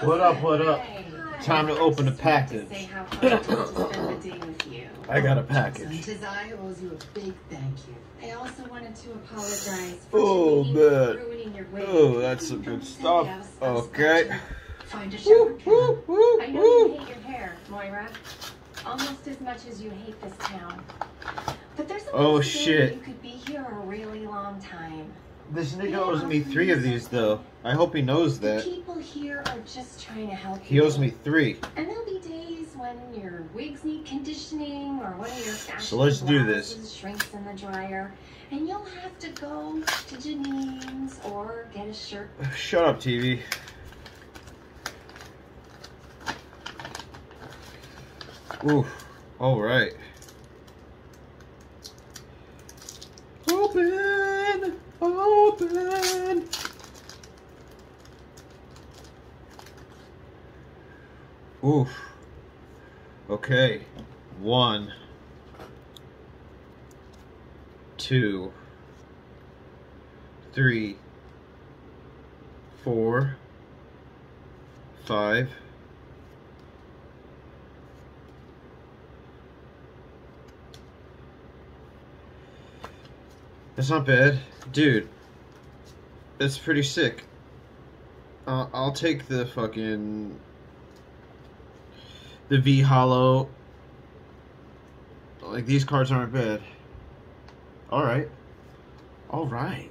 What up, what up? Time to open the Just wanted to package. say how fun it was to spend the day with you. I got a package. tis I owes you a big thank you. I also wanted to apologize for Oh, man. ruining your wig. Oh, that's some good stuff. Okay. Find a Woo, shower woo, woo, I know you hate your hair, Moira. Almost as much as you hate this town. But there's a Oh, shit. You could be here a really long time. This nigga owes me three of these, though. I hope he knows The that. people here are just trying to help He you. owes me three. And there'll be days when your wigs need conditioning or one of your So let's do this. shrinks in the dryer. And you'll have to go to Janine's or get a shirt. Shut up, TV. Oof. Alright. Open! Open! Oof. Okay. One. Two. Three. Four. Five. That's not bad. Dude. That's pretty sick. Uh, I'll take the fucking... The V Holo. Like, these cards aren't bad. Alright. Alright.